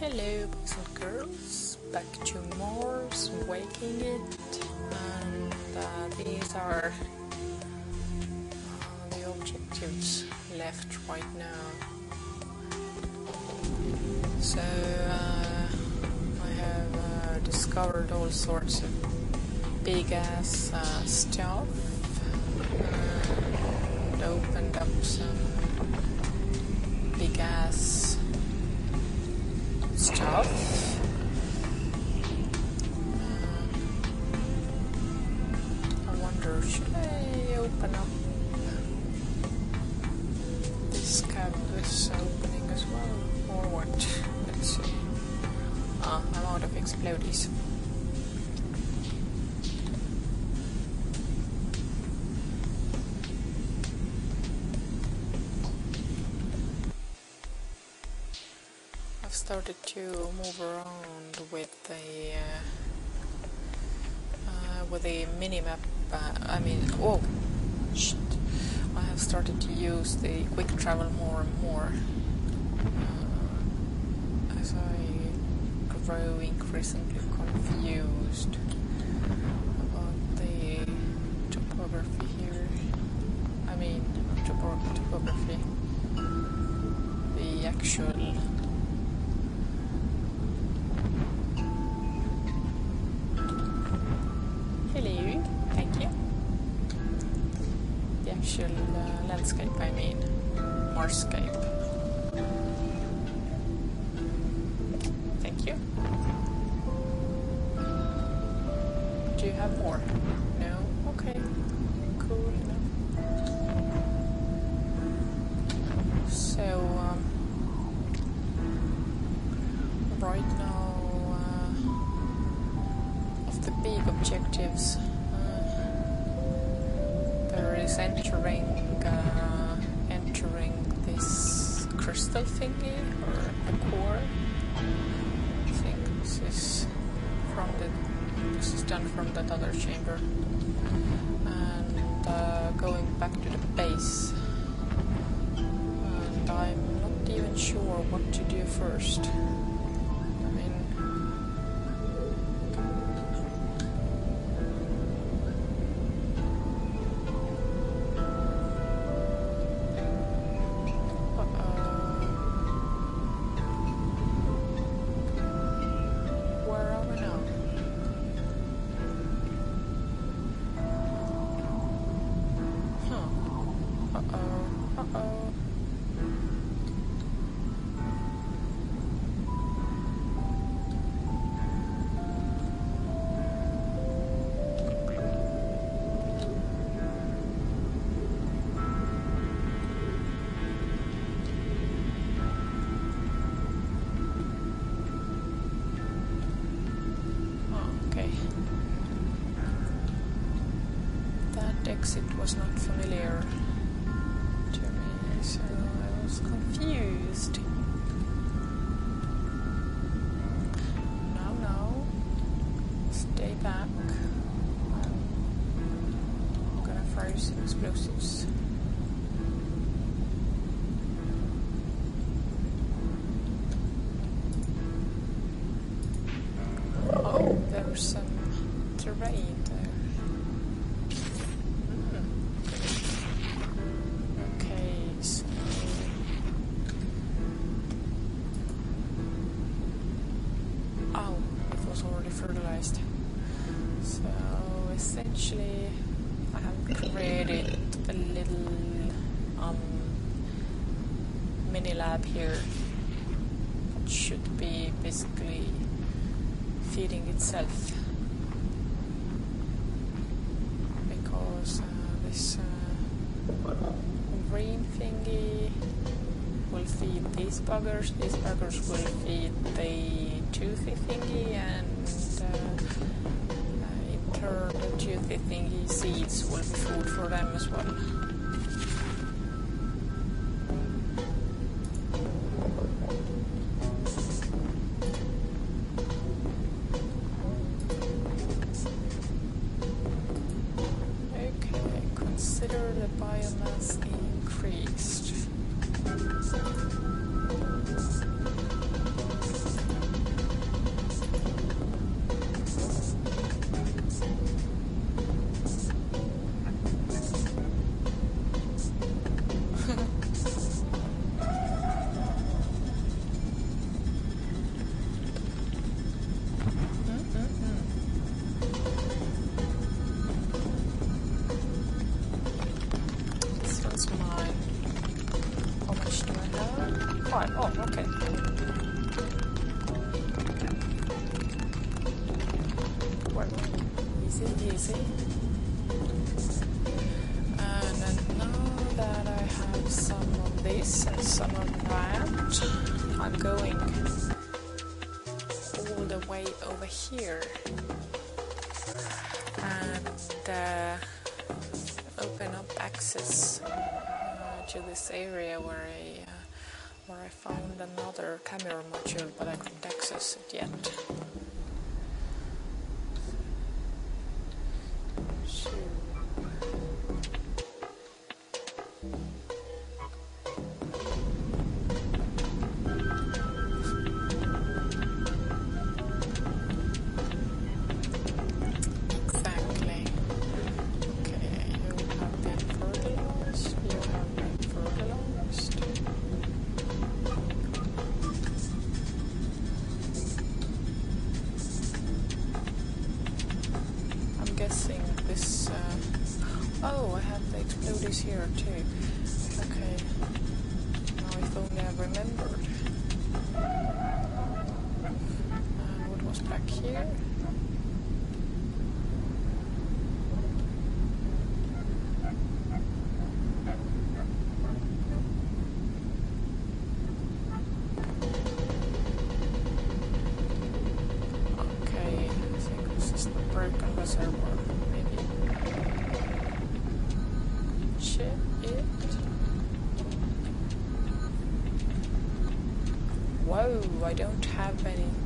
Hello, boys and girls. Back to Mars, waking it, and uh, these are uh, the objectives left right now. So uh, I have uh, discovered all sorts of big ass uh, stuff and opened up some big ass stuff. I wonder, should I open up this this opening as well, or what? Let's see. Ah, I'm out of explodies. I've started to move around with the uh, uh, with the minimap. Uh, I mean, oh, shit! I have started to use the quick travel more and more uh, as I grow increasingly confused first. A little um, mini lab here. Should be basically feeding itself. Because uh, this uh, green thingy will feed these buggers, these buggers will feed the toothy thingy, and uh, the toothy thingy seeds will be food for them as well. acuerdo. Easy, easy. And now that I have some of this and some of that, I'm going all the way over here and uh, open up access uh, to this area where I, uh, where I found another camera module, but I couldn't access it yet. I don't have any.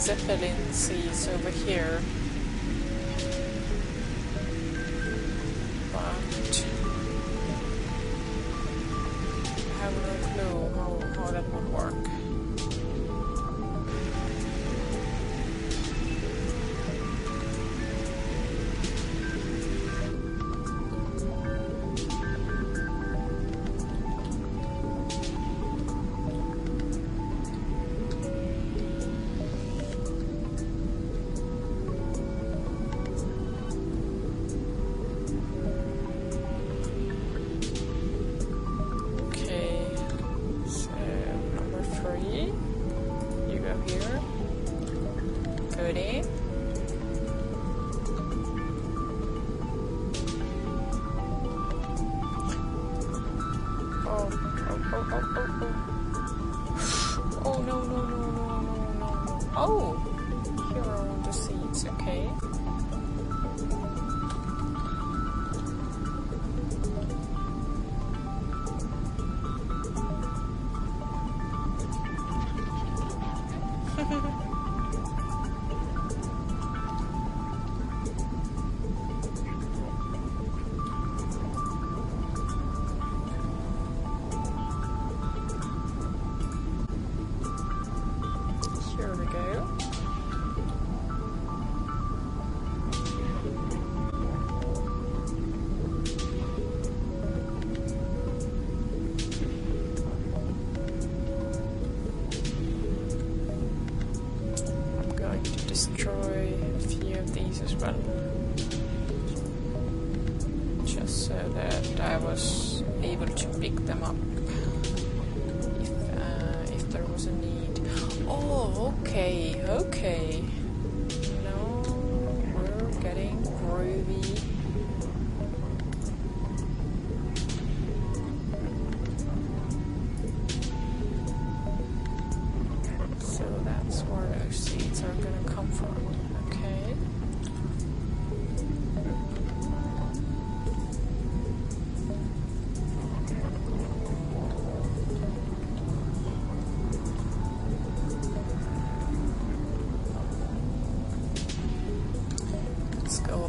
Zeppelin seas over here.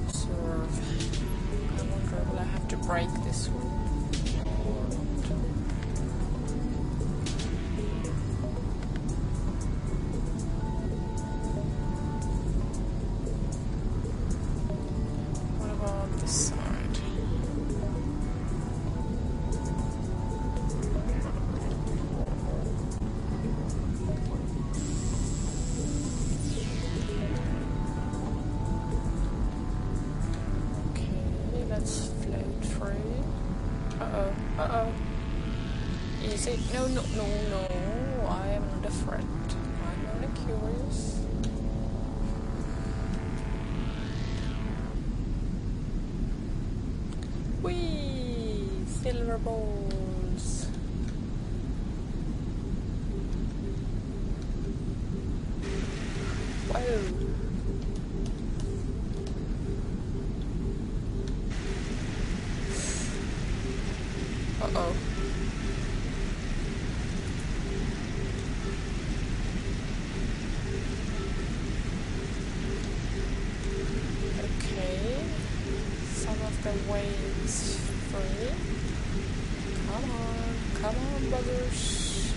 observe. wonder, will I have to break this one? others.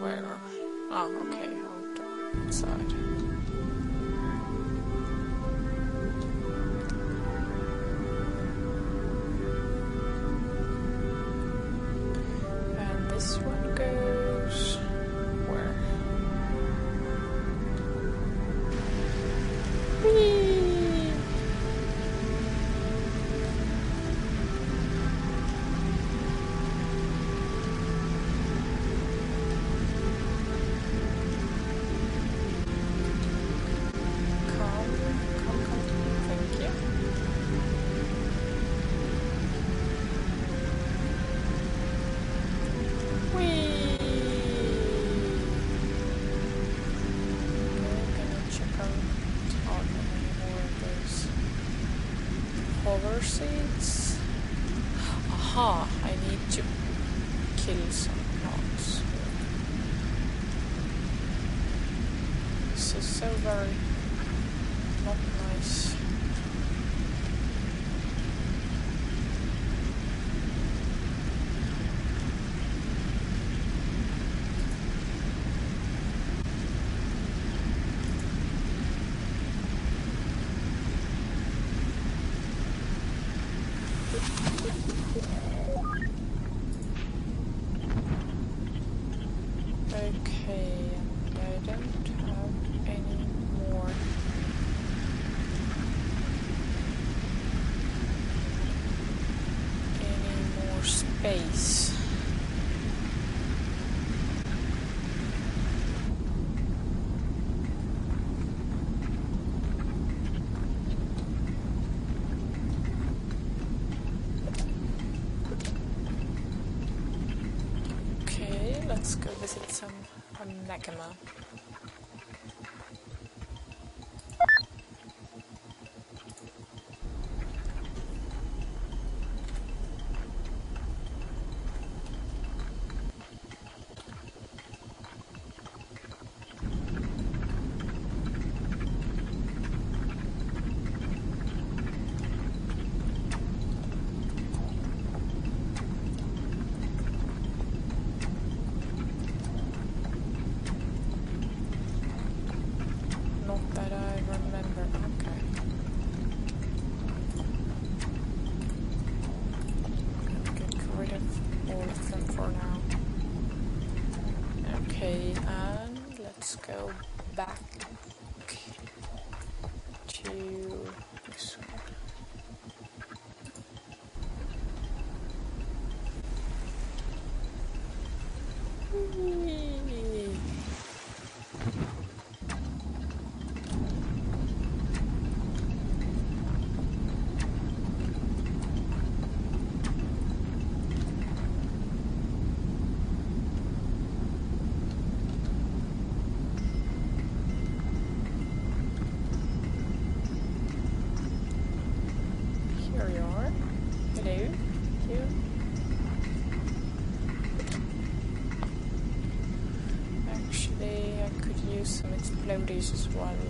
where... Ah, okay, I'll inside. some on Megama. them for now. Okay, and let's go back to this one. One.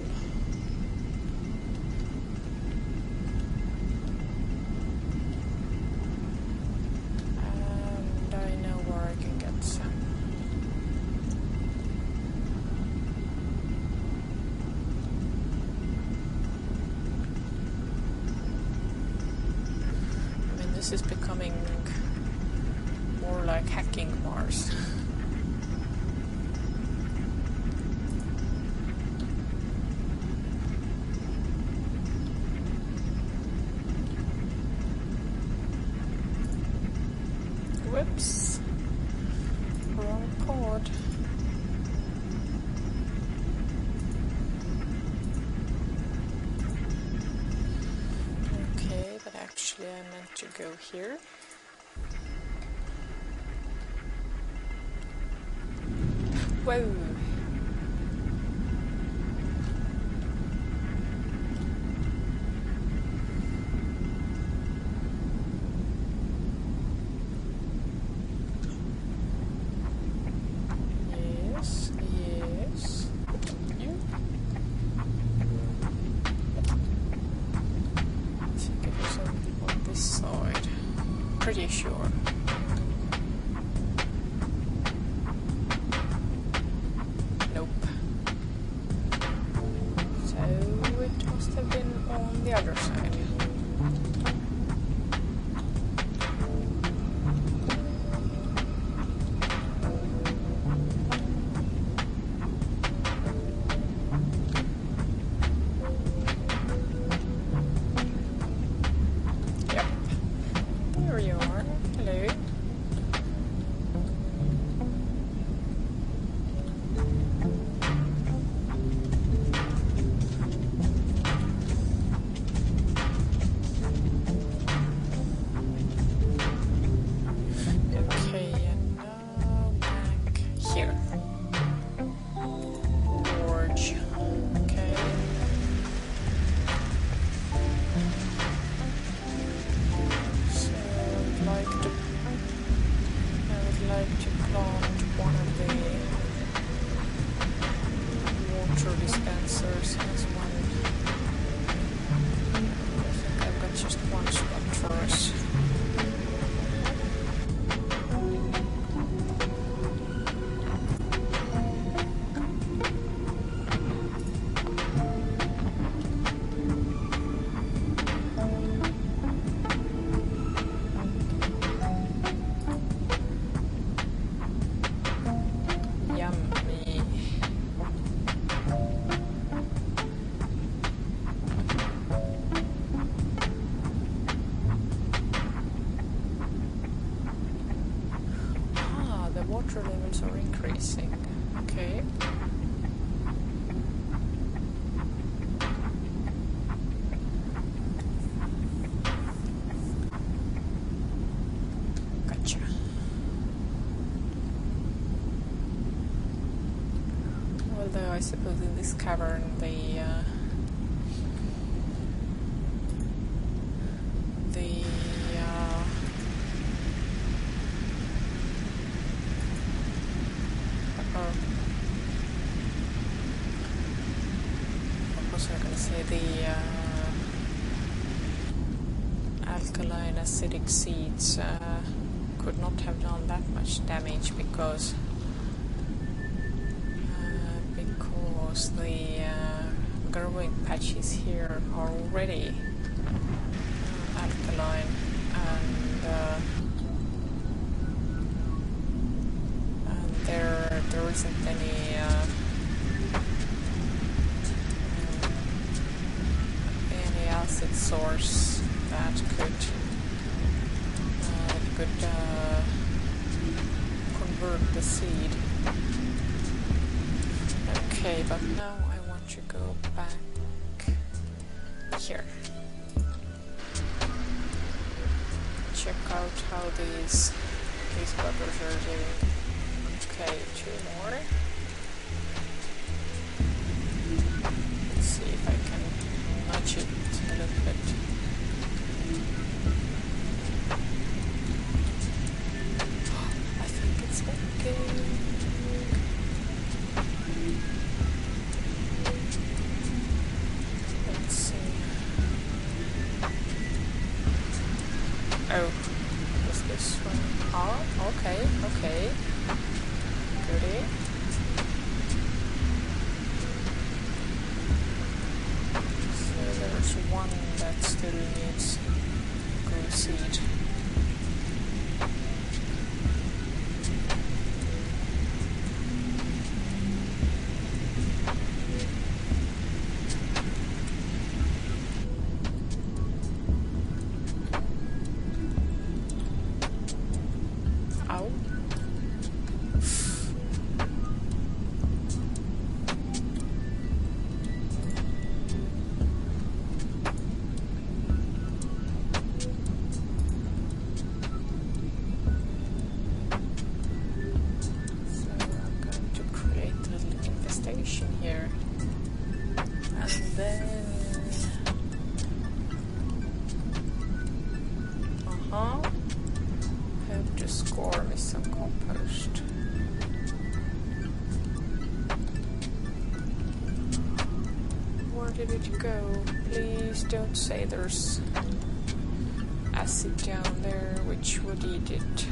go here. Whoa. are increasing. Okay. Gotcha. Although I suppose in this cavern they uh, she's here already. Uh, at the line and, uh, and there there isn't any did it go? Please don't say there's acid down there, which would eat it.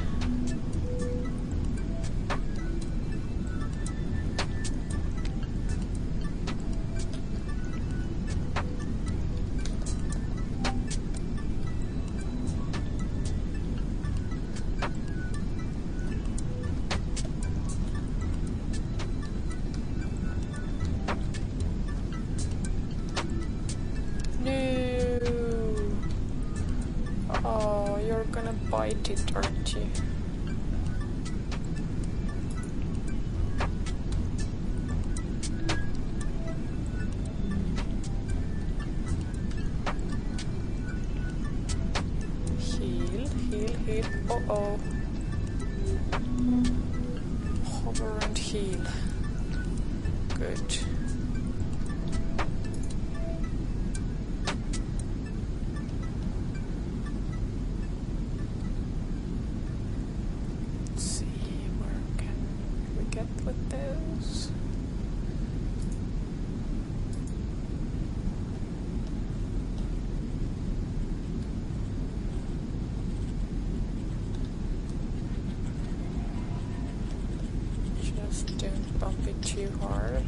just don't bump it too hard.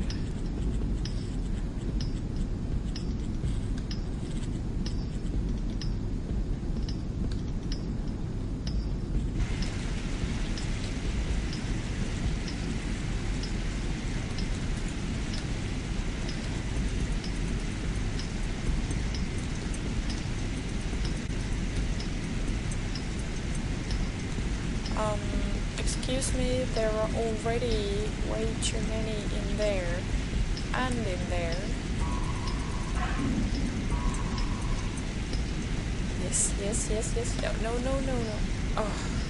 There are already way too many in there and in there. Yes, yes, yes, yes. No, no, no, no, no. Oh.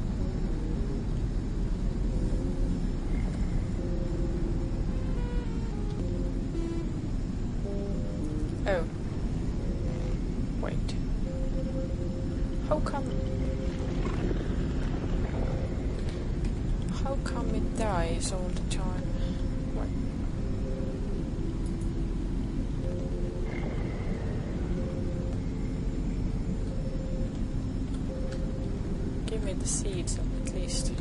The seeds at least.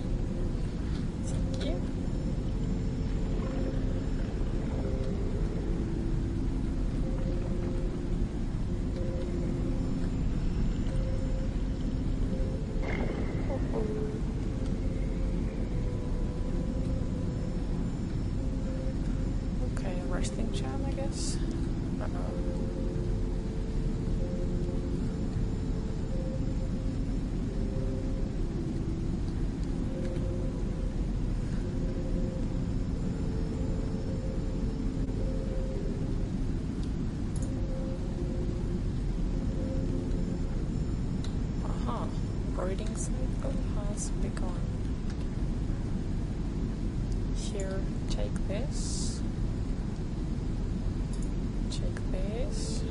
breeding cycle has begun. Here, take this, take this.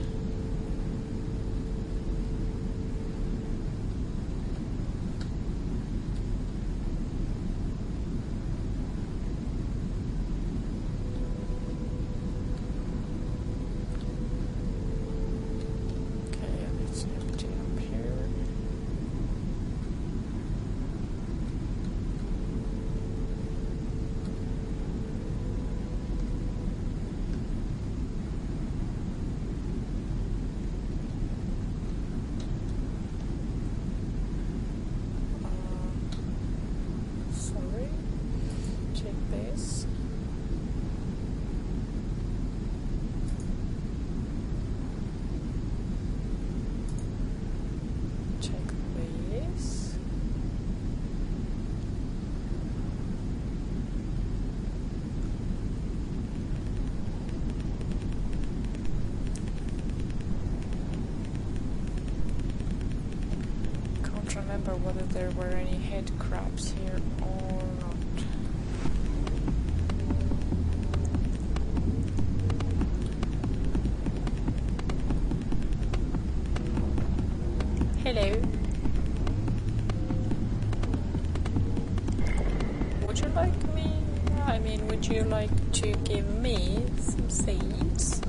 there were any head crabs here or not. Hello. Would you like me? I mean, would you like to give me some seeds?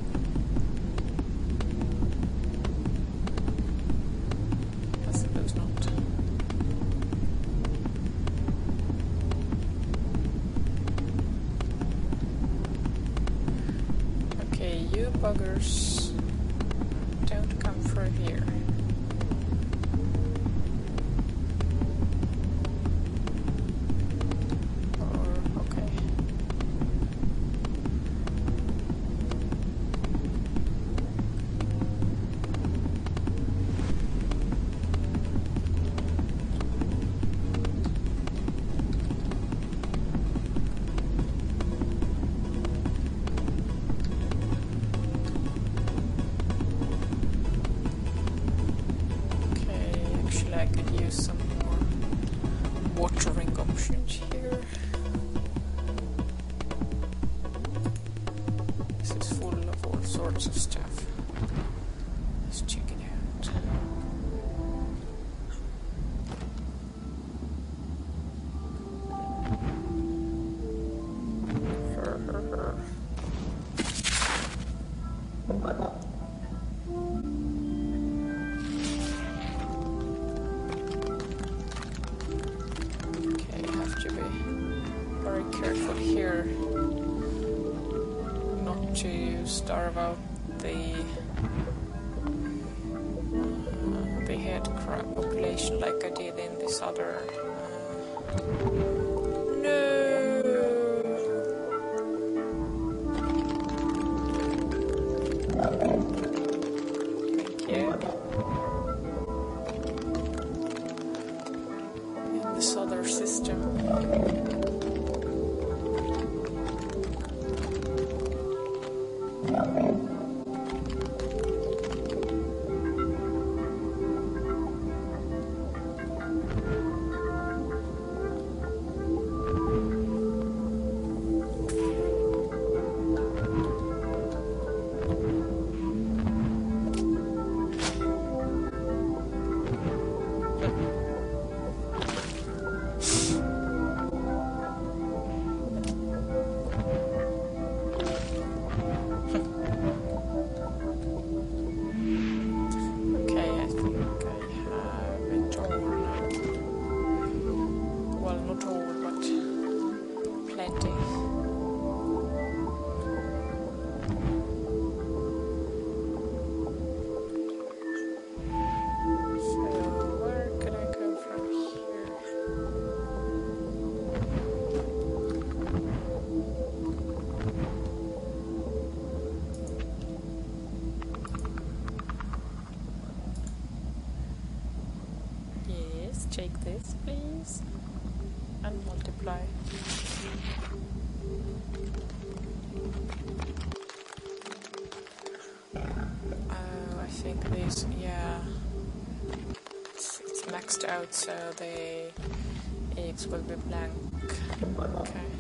starve out. maxed out so the eggs will be blank. Okay.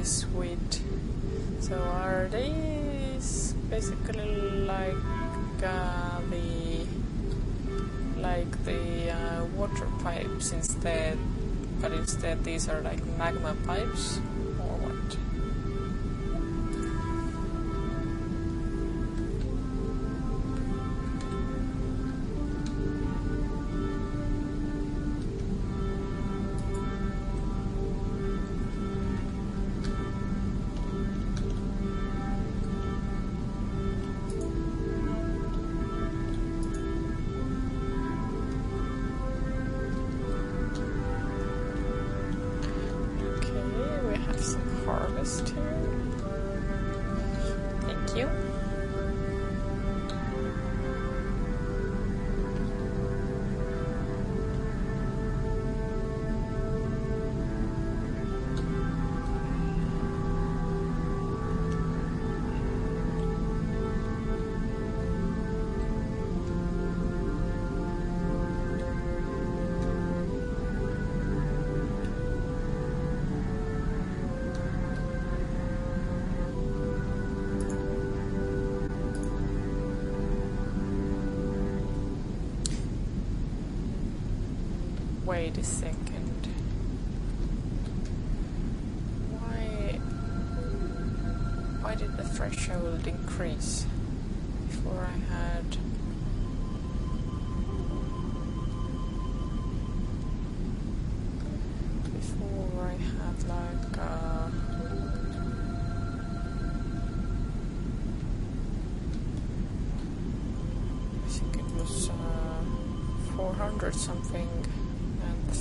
Is sweet. So are these basically like uh, the like the uh, water pipes instead, but instead these are like magma pipes harvester. Thank you. Wait a second. Why why did the threshold increase?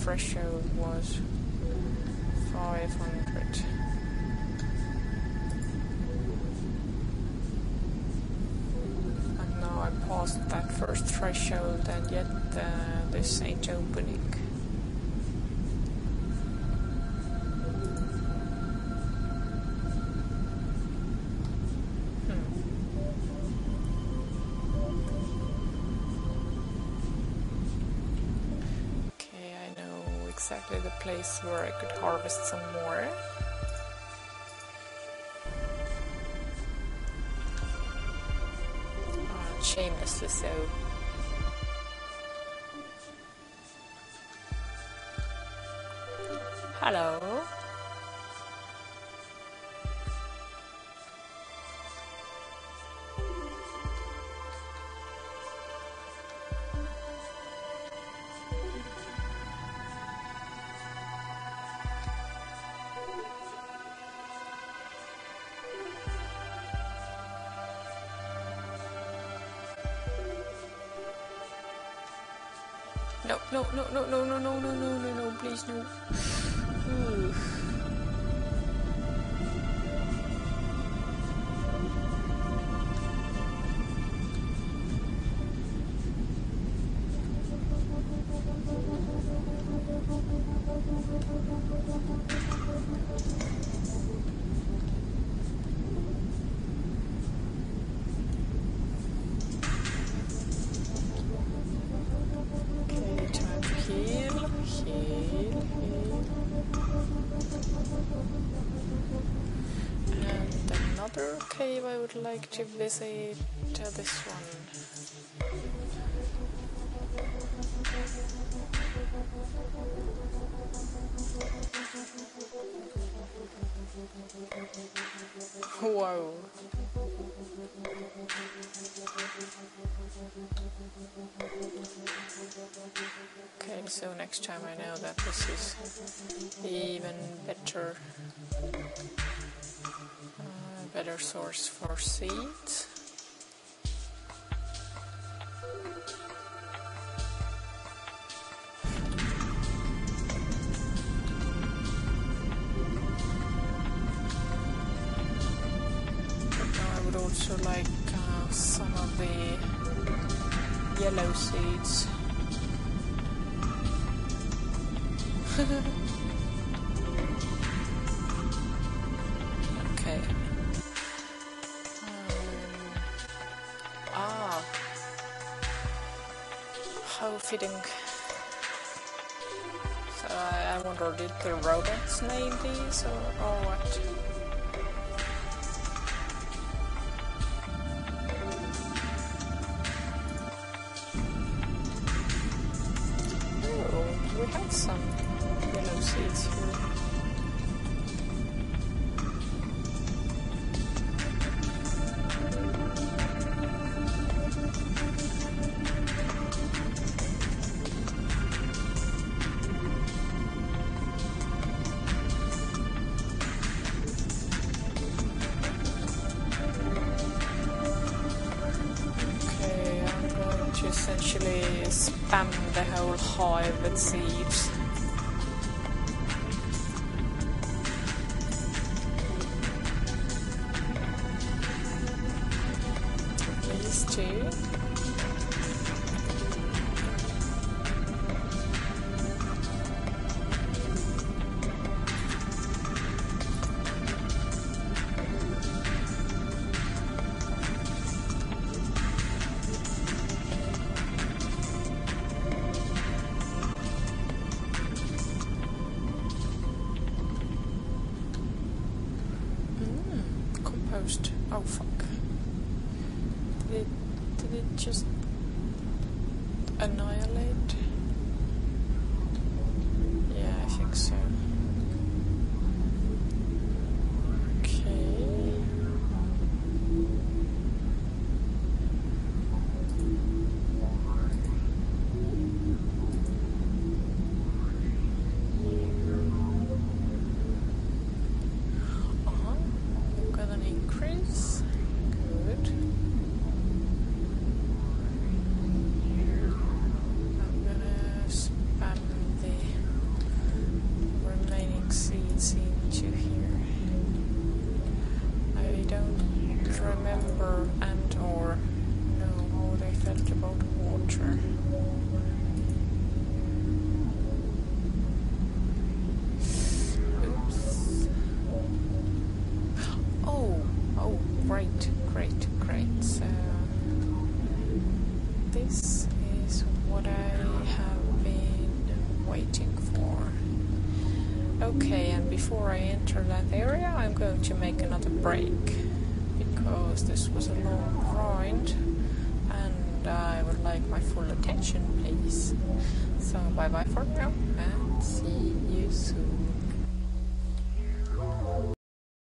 Threshold was 500. And now I passed that first threshold and yet uh, this ain't opening. Place where I could harvest some more. Ah, Shamelessly so. Hello. No, no, no, no, no, no, no, no, no, please no. would like to visit, uh, this one. Whoa. Okay, so next time I know that this is even better source for seeds. did the robots name these or, or what? Annihilate? Yeah, I think so. Bye bye for now.